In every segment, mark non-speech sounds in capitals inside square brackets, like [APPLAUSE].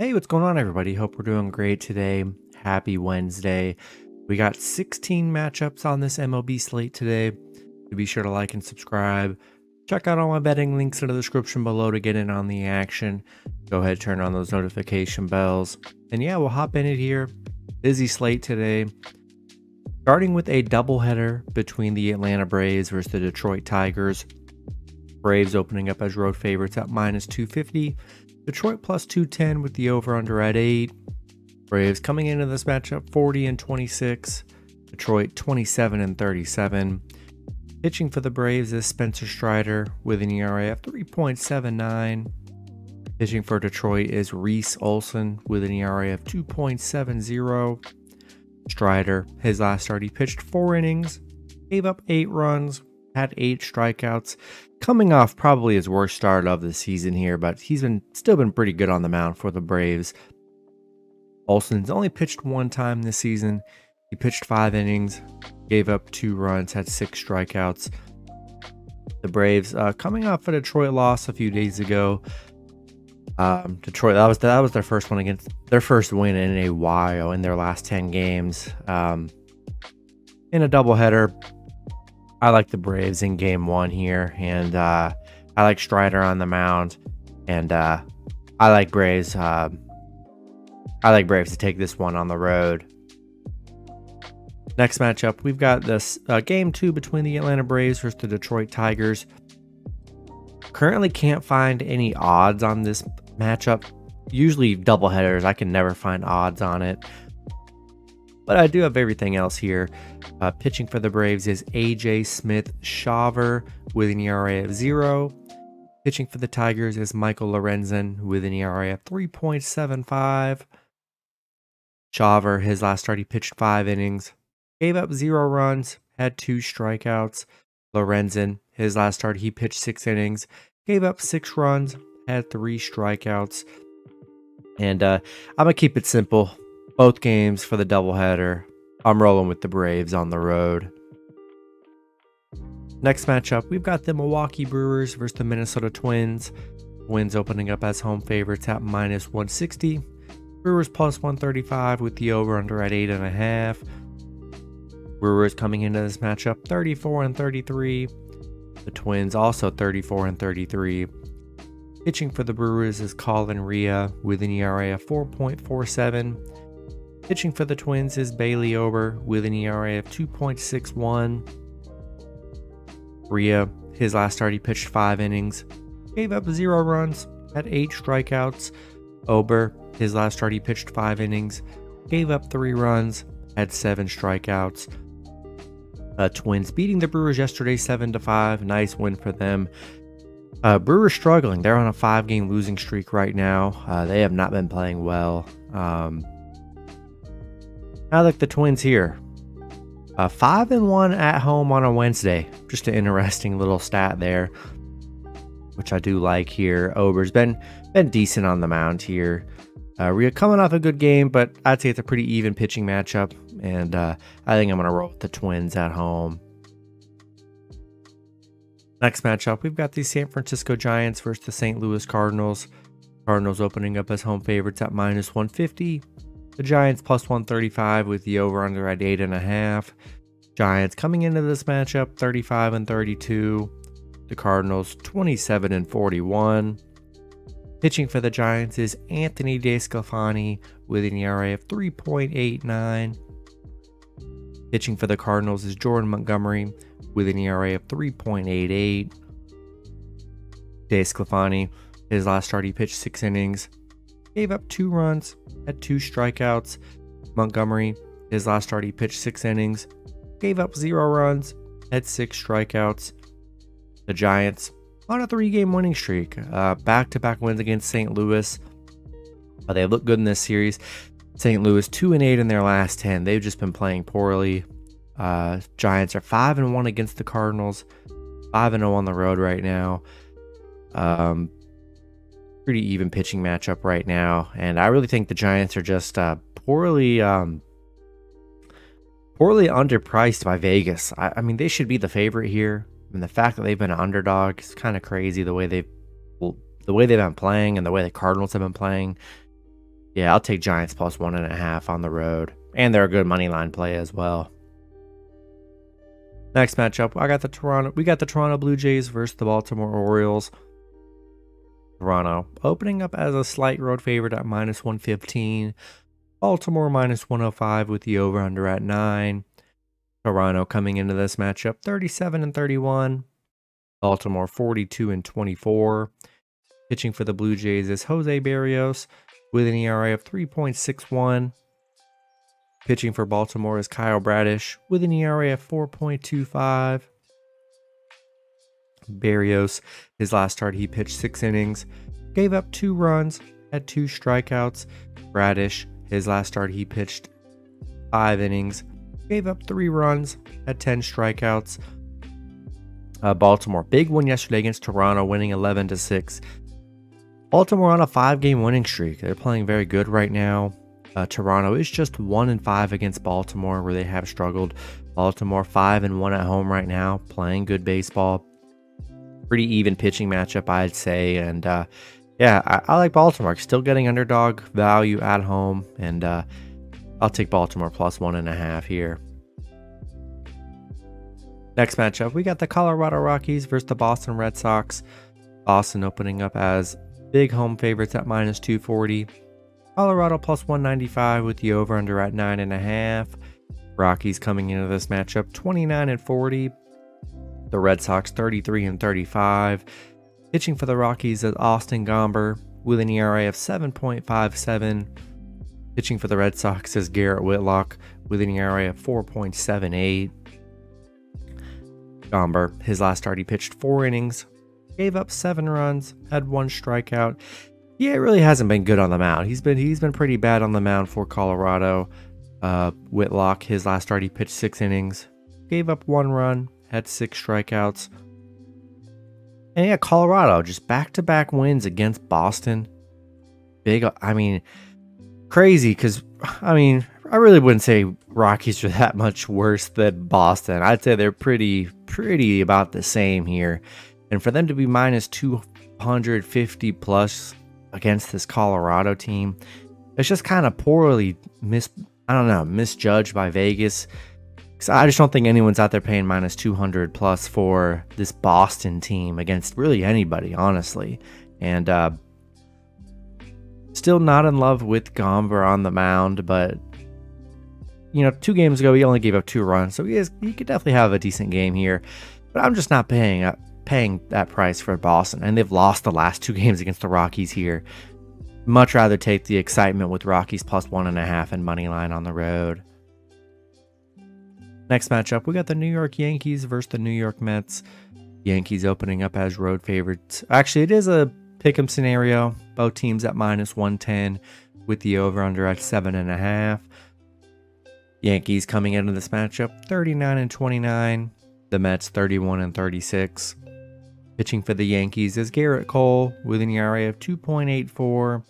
Hey, what's going on, everybody? Hope we're doing great today. Happy Wednesday. We got 16 matchups on this MLB slate today. So be sure to like and subscribe. Check out all my betting links in the description below to get in on the action. Go ahead, turn on those notification bells. And yeah, we'll hop in it here. Busy slate today. Starting with a doubleheader between the Atlanta Braves versus the Detroit Tigers. Braves opening up as road favorites at minus 250. Detroit plus 210 with the over under at 8. Braves coming into this matchup 40 and 26. Detroit 27 and 37. Pitching for the Braves is Spencer Strider with an ERA of 3.79. Pitching for Detroit is Reese Olson with an ERA of 2.70. Strider, his last start, he pitched four innings, gave up eight runs, had eight strikeouts, coming off probably his worst start of the season here, but he's been still been pretty good on the mound for the Braves. Olson's only pitched one time this season. He pitched five innings, gave up two runs, had six strikeouts. The Braves, uh, coming off a Detroit loss a few days ago. Um, Detroit, that was that was their first one against their first win in a while in their last ten games. Um, in a doubleheader, I like the Braves in game one here, and uh, I like Strider on the mound, and uh, I like Braves. Uh, I like Braves to take this one on the road. Next matchup, we've got this uh, game two between the Atlanta Braves versus the Detroit Tigers. Currently, can't find any odds on this matchup. Usually, doubleheaders, I can never find odds on it. But I do have everything else here. Uh, pitching for the Braves is AJ Smith Shawver with an ERA of zero. Pitching for the Tigers is Michael Lorenzen with an ERA of 3.75. Shawver, his last start, he pitched five innings, gave up zero runs, had two strikeouts. Lorenzen, his last start, he pitched six innings, gave up six runs, had three strikeouts. And uh, I'm going to keep it simple both games for the doubleheader. I'm rolling with the Braves on the road. Next matchup, we've got the Milwaukee Brewers versus the Minnesota Twins. Twins opening up as home favorites at minus 160. Brewers plus 135 with the over under at 8.5. Brewers coming into this matchup 34 and 33. The Twins also 34 and 33. Pitching for the Brewers is Colin Rea with an ERA of 4.47. Pitching for the Twins is Bailey Ober with an ERA of 2.61. Rea, his last start, he pitched five innings, gave up zero runs, had eight strikeouts. Ober, his last start, he pitched five innings, gave up three runs, had seven strikeouts. Uh, Twins beating the Brewers yesterday, seven to five. Nice win for them. Uh, Brewers struggling. They're on a five-game losing streak right now. Uh, they have not been playing well. Um, I look, the Twins here. Uh, five and one at home on a Wednesday. Just an interesting little stat there, which I do like here. Ober's been been decent on the mound here. Uh, Rea coming off a good game, but I'd say it's a pretty even pitching matchup, and uh, I think I'm going to roll with the Twins at home. Next matchup, we've got the San Francisco Giants versus the St. Louis Cardinals. Cardinals opening up as home favorites at minus 150. The Giants plus 135 with the over under at 8.5. Giants coming into this matchup 35 and 32. The Cardinals 27 and 41. Pitching for the Giants is Anthony DeSclafani with an ERA of 3.89. Pitching for the Cardinals is Jordan Montgomery with an ERA of 3.88. DeSclafani, his last start, he pitched six innings, gave up two runs, had two strikeouts. Montgomery, his last start, he pitched six innings, gave up zero runs, had six strikeouts. The Giants on a three game winning streak, back to back wins against St. Louis. Uh, they look good in this series. St. Louis 2 and 8 in their last 10. They've just been playing poorly. Uh, Giants are 5 and 1 against the Cardinals, 5 and 0 on the road right now. Um, pretty even pitching matchup right now, and I really think the Giants are just uh, poorly um, poorly underpriced by Vegas. I, I, mean, they should be the favorite here, and the fact that they've been an underdog is kind of crazy. The way they've well, the way they've been playing and the way the Cardinals have been playing. Yeah, I'll take Giants plus one and a half on the road. And they're a good money line play as well. Next matchup, I got the Toronto. We got the Toronto Blue Jays versus the Baltimore Orioles. Toronto opening up as a slight road favorite at minus 115. Baltimore minus 105 with the over under at 9. Toronto coming into this matchup 37 and 31. Baltimore 42 and 24. Pitching for the Blue Jays is Jose Berrios with an ERA of 3.61. Pitching for Baltimore is Kyle Bradish with an ERA of 4.25. Berrios, his last start, he pitched six innings, gave up two runs, had two strikeouts. Bradish, his last start, he pitched five innings, gave up three runs, had 10 strikeouts. Uh, Baltimore, big win yesterday against Toronto, winning 11 to 6. Baltimore on a five game winning streak. They're playing very good right now. Uh, Toronto is just one and five against Baltimore, where they have struggled. Baltimore five and one at home right now, playing good baseball. Pretty even pitching matchup, I'd say. And uh, yeah, I, I, like Baltimore. Still getting underdog value at home, and uh, I'll take Baltimore plus one and a half here. Next matchup, we got the Colorado Rockies versus the Boston Red Sox. Boston opening up as big home favorites at minus 240. Colorado plus 195 with the over under at 9.5. Rockies coming into this matchup 29 and 40. The Red Sox 33 and 35. Pitching for the Rockies is Austin Gomber with an ERA of 7.57. Pitching for the Red Sox is Garrett Whitlock with an ERA of 4.78. Gomber, his last start, he pitched four innings, gave up seven runs, had one strikeout. Yeah, it really hasn't been good on the mound. He's been he's been pretty bad on the mound for Colorado. Uh, Whitlock, his last start, he pitched six innings, gave up one run, had six strikeouts. And yeah, Colorado just back to back wins against Boston. Big, I mean, crazy because I mean, I really wouldn't say Rockies are [LAUGHS] that much worse than Boston. I'd say they're pretty, pretty about the same here. And for them to be minus 250 plus against this Colorado team. It's just kind of poorly mis I don't know, misjudged by Vegas. Cause I just don't think anyone's out there paying minus 200 plus for this Boston team against really anybody, honestly. And uh, still not in love with Gomber on the mound, but you know, two games ago he only gave up two runs, so he is he could definitely have a decent game here. But I'm just not paying up paying that price for Boston, and they've lost the last two [LAUGHS] games against the Rockies here. Much rather take the excitement with Rockies plus one and a half and money line on the road. Next matchup, we got the New York Yankees versus the New York Mets. Yankees opening up as road favorites. Actually, it is a pick'em scenario. Both teams at minus 110 with the over under at seven and a half. Yankees coming into this matchup 39 and 29. The Mets 31 and 36. Pitching for the Yankees is Gerrit Cole with an ERA of 2.84.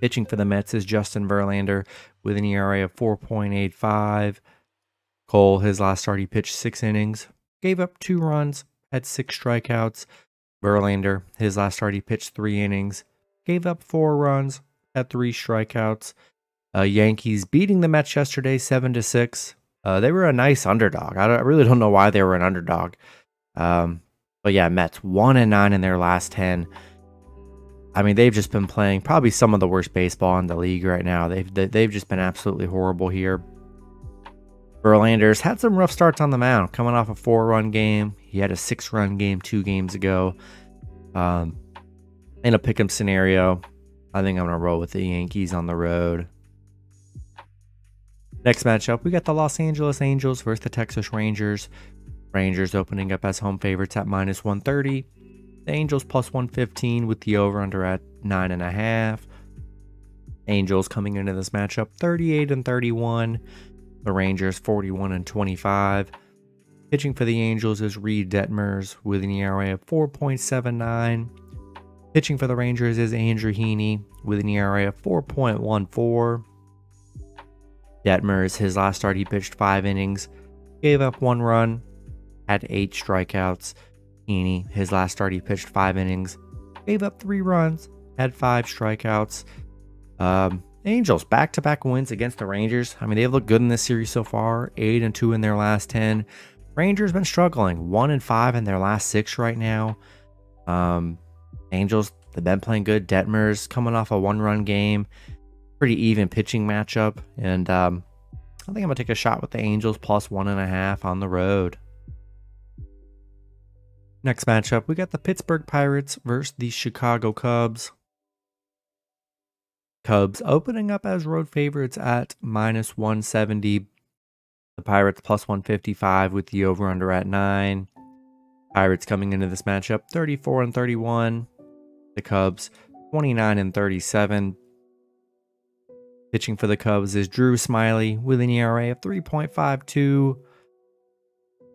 Pitching for the Mets is Justin Verlander with an ERA of 4.85. Cole, his last start, he pitched six innings, gave up two runs, had six strikeouts. Verlander, his last start, he pitched three innings, gave up four runs, had three strikeouts. Uh, Yankees beating the Mets yesterday, seven to six. Uh, they were a nice underdog. I, I, really don't know why they were an underdog. Um, but yeah, Mets one and nine in their last ten. I mean, they've just been playing probably some of the worst baseball in the league right now. They've they've just been absolutely horrible here. Verlander's had some rough starts on the mound, coming off a four-run game. He had a six-run game two games ago. Um, in a pick'em scenario, I think I'm gonna roll with the Yankees on the road. Next matchup, we got the Los Angeles Angels versus the Texas Rangers. Rangers opening up as home favorites at minus 130. The Angels plus 115 with the over under at 9.5. Angels coming into this matchup 38 and 31. The Rangers 41 and 25. Pitching for the Angels is Reid Detmers with an ERA of 4.79. Pitching for the Rangers is Andrew Heaney with an ERA of 4.14. Detmers, his last start, he pitched five innings, gave up one run, had eight strikeouts. Heaney, his last start, he pitched five innings, gave up three runs, had five strikeouts. Um, Angels back to back wins against the Rangers. I mean, they've looked good in this series so far. Eight and two in their last ten. Rangers been struggling. One and five in their last six right now. Um, Angels they've been playing good. Detmers coming off a one run game. Pretty even pitching matchup, and um, I think I'm gonna take a shot with the Angels plus one and a half on the road. Next matchup, we got the Pittsburgh Pirates versus the Chicago Cubs. Cubs opening up as road favorites at minus 170. The Pirates plus 155 with the over under at 9. Pirates coming into this matchup 34 and 31. The Cubs 29 and 37. Pitching for the Cubs is Drew Smyly with an ERA of 3.52.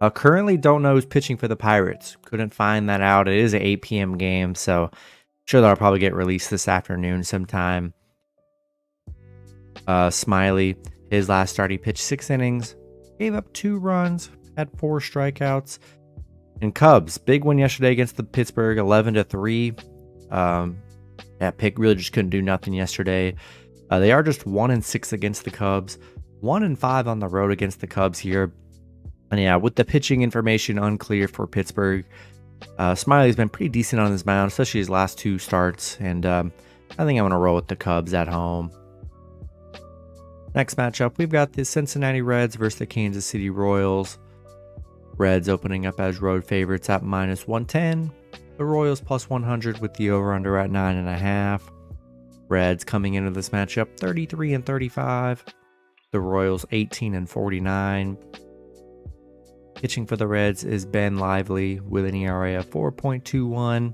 Uh, currently, don't know who's pitching for the Pirates. Couldn't find that out. It is an 8 p.m. game, so sure that'll probably get released this afternoon sometime. Uh, Smyly, his last start, he pitched six innings, gave up two runs, had four strikeouts. And Cubs, big win yesterday against the Pittsburgh, 11 to three. Um, that pick really just couldn't do nothing yesterday. Uh, they are just one and six against the Cubs, one and five on the road against the Cubs here. And yeah, with the pitching information unclear for Pittsburgh, uh, Smyly's been pretty decent on his mound, especially his last two starts. And um, I think I'm going to roll with the Cubs at home. Next matchup, we've got the Cincinnati Reds versus the Kansas City Royals. Reds opening up as road favorites at minus 110. The Royals plus 100 with the over under at 9.5. Reds coming into this matchup 33 and 35. The Royals 18 and 49. Pitching for the Reds is Ben Lively with an ERA of 4.21.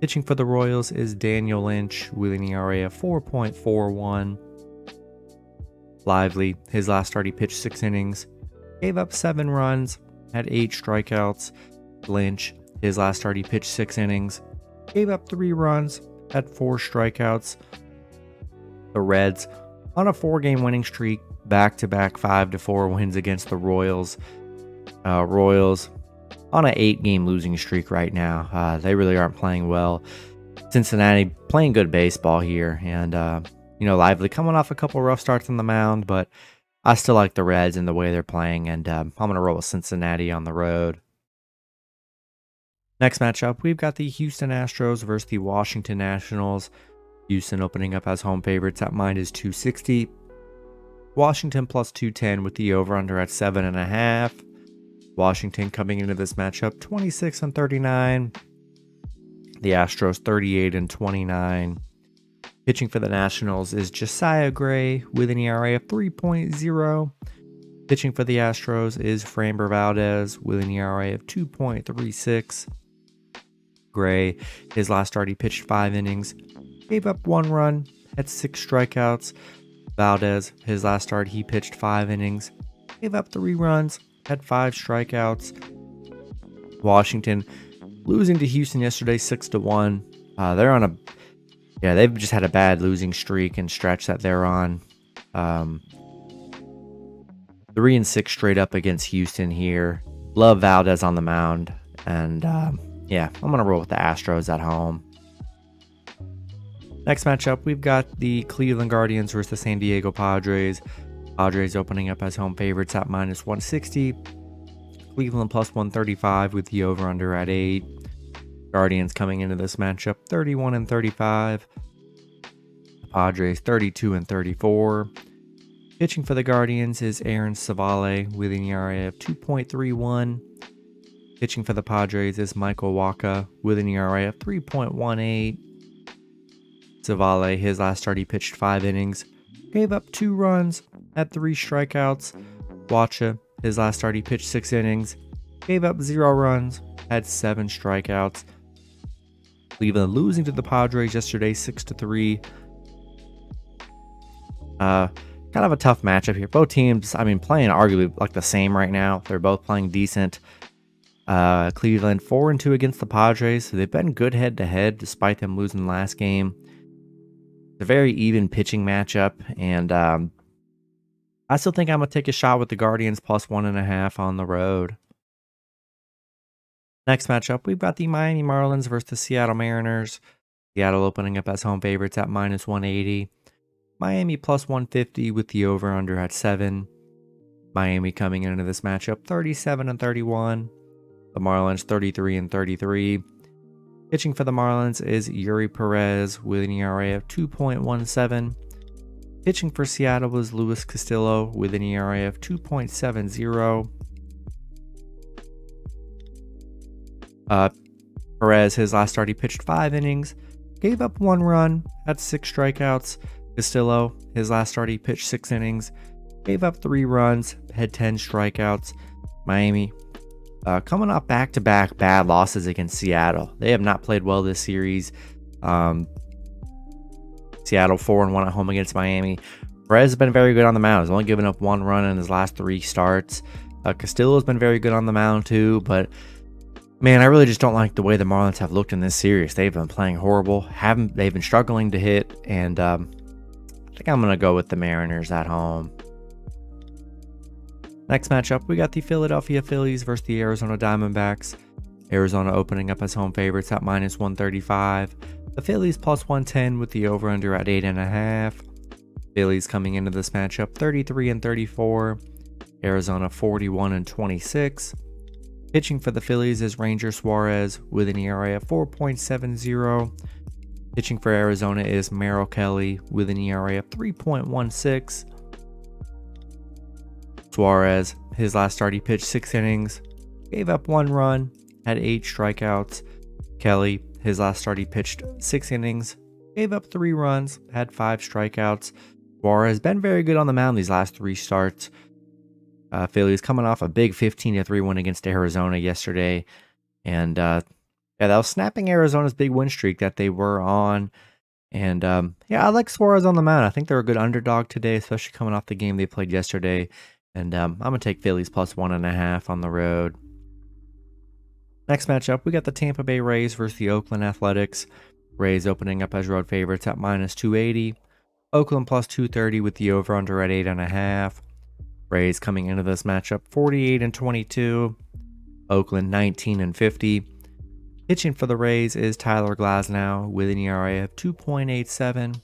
Pitching for the Royals is Daniel Lynch with an ERA of 4.41. Lively, his last start, he pitched six innings, gave up seven runs, had eight strikeouts. Lynch, his last start, he pitched six innings, gave up three runs, had four strikeouts. The Reds, on a four game winning streak, back to back five to four wins against the Royals. Uh, Royals on an eight game losing streak right now. Uh, they really aren't playing well. Cincinnati playing good baseball here, and uh, you know, Lively coming off a couple rough starts on the mound, but I still like the Reds and the way they're playing, and um, I'm going to roll with Cincinnati on the road. Next matchup, we've got the Houston Astros versus the Washington Nationals. Houston opening up as home favorites at minus 260. Washington plus 210 with the over under at 7.5. Washington coming into this matchup 26 and 39. The Astros 38 and 29. Pitching for the Nationals is Josiah Gray with an ERA of 3.0. Pitching for the Astros is Framber Valdez with an ERA of 2.36. Gray, his last start, he pitched five innings, gave up one run, had six strikeouts. Valdez, his last start, he pitched five innings, gave up three runs, had five strikeouts. Washington losing to Houston yesterday, six to one. Uh, they're on a yeah, they've just had a bad losing streak and stretch that they're on. Um, three and six straight up against Houston here. Love Valdez on the mound, and um, yeah, I'm gonna roll with the Astros at home. Next matchup, we've got the Cleveland Guardians versus the San Diego Padres. Padres opening up as home favorites at minus 160. Cleveland plus 135 with the over under at 8. Guardians coming into this matchup 31 and 35. Padres 32 and 34. Pitching for the Guardians is Aaron Civale with an ERA of 2.31. Pitching for the Padres is Michael Wacha with an ERA of 3.18. Civale, his last start, he pitched five innings, gave up two runs, had three strikeouts. Wacha, his last start, he pitched six innings, gave up zero runs, had seven strikeouts. Cleveland losing to the Padres yesterday, six to three. Uh, kind of a tough matchup here. Both teams, I mean, playing arguably like the same right now. They're both playing decent. Uh, Cleveland four and two against the Padres, so they've been good head to head despite them losing the last game. It's a very even pitching matchup, and um, I still think I'm gonna take a shot with the Guardians plus one and a half on the road. Next matchup, we've got the Miami Marlins versus the Seattle Mariners. Seattle opening up as home favorites at minus 180. Miami plus 150 with the over under at 7. Miami coming into this matchup 37 and 31. The Marlins 33 and 33. Pitching for the Marlins is Eury Perez with an ERA of 2.17. Pitching for Seattle was Luis Castillo with an ERA of 2.70. Uh, Perez, his last start, he pitched five innings, gave up one run, had six strikeouts. Castillo, his last start, he pitched six innings, gave up three runs, had 10 strikeouts. Miami, uh, coming off back to back bad losses against Seattle. They have not played well this series. Um, Seattle 4 and 1 at home against Miami. Perez has been very good on the mound. He's only given up one run in his last three starts. Uh, Castillo has been very good on the mound too, but man, I really just don't like the way the Marlins have looked in this series. They've been playing horrible. Haven't they've been struggling to hit, and um, I think I'm gonna go with the Mariners at home. Next matchup, we got the Philadelphia Phillies versus the Arizona Diamondbacks. Arizona opening up as home favorites at minus 135. The Phillies plus 110 with the over under at 8.5. Phillies coming into this matchup 33 and 34. Arizona 41 and 26. Pitching for the Phillies is Ranger Suarez with an ERA of 4.70. Pitching for Arizona is Merrill Kelly with an ERA of 3.16. Suarez, his last start, he pitched six innings, gave up one run, had eight strikeouts. Kelly, his last start, he pitched six innings, gave up three runs, had five strikeouts. Suarez has been very good on the mound these last three starts. Uh, Phillies coming off a big 15 to 3 win against Arizona yesterday. And uh, yeah, that was snapping Arizona's big win streak that they were on. And um, yeah, I like Suarez on the mound. I think they're a good underdog today, especially coming off the game they played yesterday. And um, I'm going to take Phillies plus one and a half on the road. Next matchup, we got the Tampa Bay Rays versus the Oakland Athletics. Rays opening up as road favorites at minus 280. Oakland plus 230 with the over under at 8.5. Rays coming into this matchup 48 and 22. Oakland 19 and 50. Pitching for the Rays is Tyler Glasnow with an ERA of 2.87.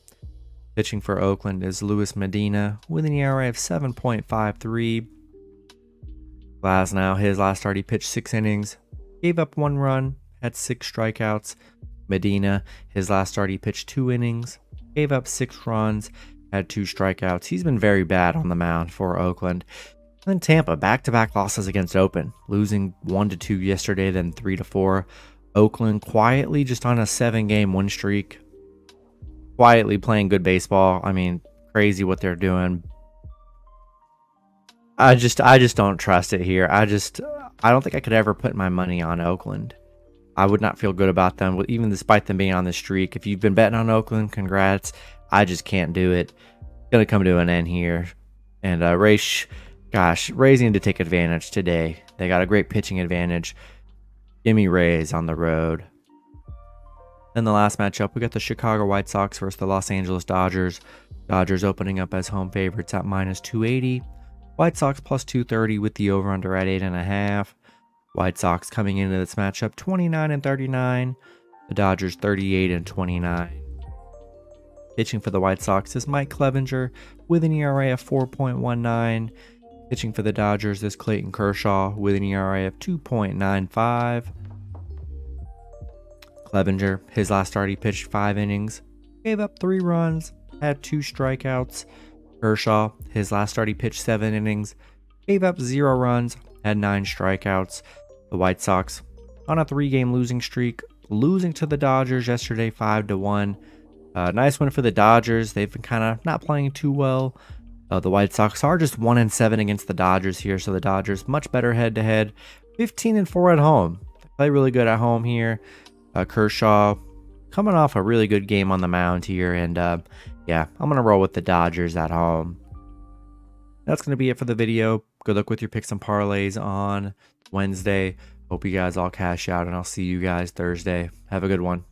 Pitching for Oakland is Luis Medina with an ERA of 7.53. Glasnow, his last start, he pitched six innings, gave up one run, had six strikeouts. Medina, his last start, he pitched two innings, gave up six runs, had two strikeouts. He's been very bad on the mound for Oakland. And then Tampa, back-to-back losses against Open, losing one to two yesterday, then three to four. Oakland quietly just on a seven-game win streak quietly playing good baseball. I mean, crazy what they're doing. I just I just don't trust it here. I just I don't think I could ever put my money on Oakland. I would not feel good about them, even despite them being on the streak. If you've been betting on Oakland, congrats. I just can't do it. Gonna come to an end here. And uh, Rays, gosh, Rays need to take advantage today. They got a great pitching advantage. Give me Rays on the road. Then the last matchup, we got the Chicago White Sox versus the Los Angeles Dodgers. Dodgers opening up as home favorites at minus 280. White Sox plus 230 with the over under at 8.5. White Sox coming into this matchup 29 and 39. The Dodgers 38 and 29. Pitching for the White Sox is Mike Clevinger with an ERA of 4.19. Pitching for the Dodgers is Clayton Kershaw with an ERA of 2.95. Clevinger, his last start, he pitched five innings, gave up three runs, had two strikeouts. Kershaw, his last start, he pitched seven innings, gave up zero runs, had nine strikeouts. The White Sox on a three-game losing streak, losing to the Dodgers yesterday, five to one. Uh, nice win for the Dodgers. They've been kind of not playing too well. Uh, the White Sox are just one and seven against the Dodgers here, so the Dodgers much better head to head. 15 and four at home. They play really good at home here. Uh, Kershaw coming off a really good game on the mound here. And uh, yeah, I'm to roll with the Dodgers at home. That's to be it for the video. Good luck with your picks and parlays on Wednesday. Hope you guys all cash out, and I'll see you guys Thursday. Have a good one.